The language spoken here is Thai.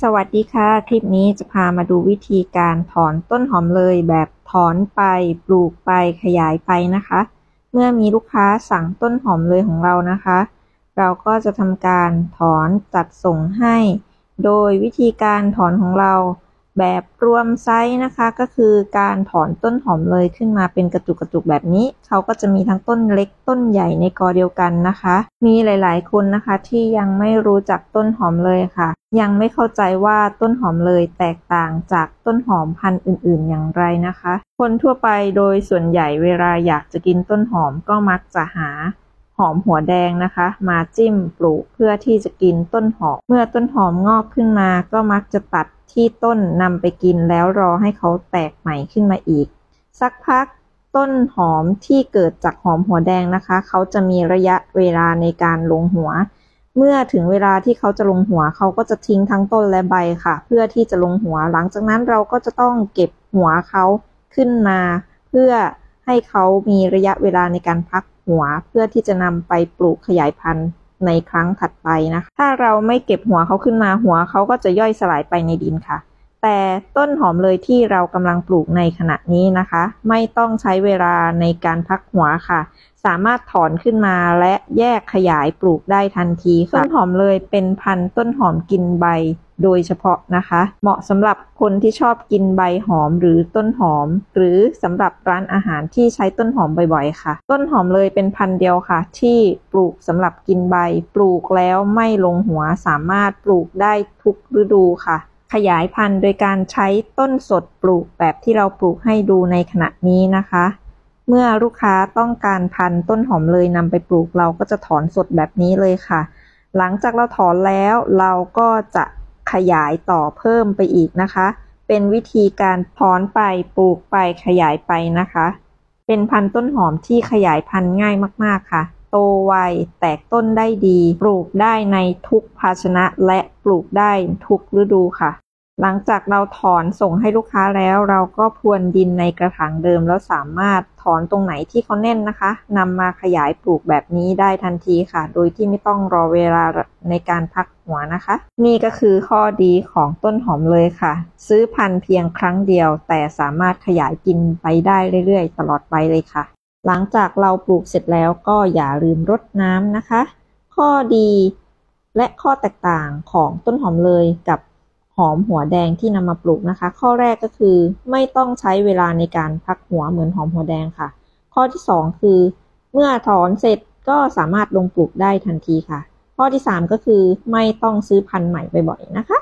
สวัสดีค่ะ คลิปนี้จะพามาดูวิธีการถอนต้นหอมเลยแบบถอนไปปลูกไปขยายไปนะคะ เมื่อมีลูกค้าสั่งต้นหอมเลยของเรานะคะ เราก็จะทำการถอนจัดส่งให้ โดยวิธีการถอนของเรา แบบรวมไซส์นะคะ ก็คือการถอนต้นหอมเลยขึ้นมาเป็นกระจุกกระจุกแบบนี้ เขาก็จะมีทั้งต้นเล็กต้นใหญ่ในกอเดียวกันนะคะ มีหลายๆ คนนะคะที่ยังไม่รู้จักต้นหอมเลยค่ะ ยังไม่เข้าใจว่าต้นหอมเลยแตกต่างจากต้นหอมพันธุ์อื่น ๆ อย่างไรนะคะ คนทั่วไปโดยส่วนใหญ่เวลาอยากจะกินต้นหอมก็มักจะหา หอมหัวแดงนะคะ มาจิ้มปลูกเพื่อที่จะกินต้นหอม เมื่อต้นหอมงอกขึ้นมา ก็มักจะตัดที่ต้นนำไปกินแล้วรอให้เขาแตกใหม่ขึ้นมาอีก สักพักต้นหอมที่เกิดจากหอมหัวแดงนะคะ เขาจะมีระยะเวลาในการลงหัว เมื่อถึงเวลาที่เขาจะลงหัว เขาก็จะทิ้งทั้งต้นและใบค่ะ เพื่อที่จะลงหัว หลังจากนั้นเราก็จะต้องเก็บหัวเขาขึ้นมา เพื่อ ให้เขามีระยะเวลาในการพักหัว เพื่อที่จะนำไปปลูกขยายพันธุ์ในครั้งถัดไปนะคะ ถ้าเราไม่เก็บหัวเขาขึ้นมาหัวเขาก็จะย่อยสลายไปในดินค่ะ แต่ต้นหอมเลยที่เรากำลังปลูกในขณะนี้นะคะ ไม่ต้องใช้เวลาในการพักหัวค่ะ สามารถถอนขึ้นมาและแยกขยายปลูกได้ทันทีต้นหอมเลยเป็นพันธุ์ต้นหอมกินใบโดยเฉพาะนะคะ เหมาะสำหรับคนที่ชอบกินใบหอมหรือต้นหอม หรือสำหรับร้านอาหารที่ใช้ต้นหอมบ่อยๆ ค่ะ ต้นหอมเลยเป็นพันธุ์เดียวค่ะ ที่ปลูกสำหรับกินใบ ปลูกแล้วไม่ลงหัวสามารถปลูกได้ทุกฤดูค่ะ ขยายพันธุ์โดยการใช้ต้นสดปลูกแบบที่เราปลูกให้ดูในขณะนี้นะคะ เมื่อลูกค้าต้องการพันธุ์ต้นหอมเลยนำไปปลูกเราก็จะถอนสดแบบนี้เลยค่ะ หลังจากเราถอนแล้วเราก็จะขยายต่อเพิ่มไปอีกนะคะ เป็นวิธีการถอนไปปลูกไปขยายไปนะคะ เป็นพันธุ์ต้นหอมที่ขยายพันธุ์ง่ายมากๆค่ะโตไวแตกต้นได้ดี ปลูกได้ในทุกภาชนะและปลูกได้ทุกฤดูค่ะ หลังจากเราถอนส่งให้ลูกค้าแล้ว เราก็พรวนดินในกระถางเดิม แล้วสามารถถอนตรงไหนที่เขาแน่นนะคะนำมาขยายปลูกแบบนี้ได้ทันทีค่ะ โดยที่ไม่ต้องรอเวลาในการพักหัวนะคะ นี่ก็คือข้อดีของต้นหอมเลยค่ะ ซื้อพันธุ์เพียงครั้งเดียว แต่สามารถขยายกินไปได้เรื่อยๆ ตลอดไปเลยค่ะ หลังจากเราปลูกเสร็จแล้วก็อย่าลืมรดน้ำนะคะ ข้อดี และข้อแตกต่างของต้นหอมเลยกับ หอมหัวแดงที่นำมาปลูกนะคะ ข้อแรกก็คือไม่ต้องใช้เวลาในการพักหัวเหมือนหอมหัวแดงค่ะ ข้อที่ 2 คือ เมื่อถอนเสร็จก็สามารถลงปลูกได้ทันทีค่ะ ข้อที่ 3 ก็คือไม่ต้องซื้อพันธุ์ใหม่บ่อยๆนะคะ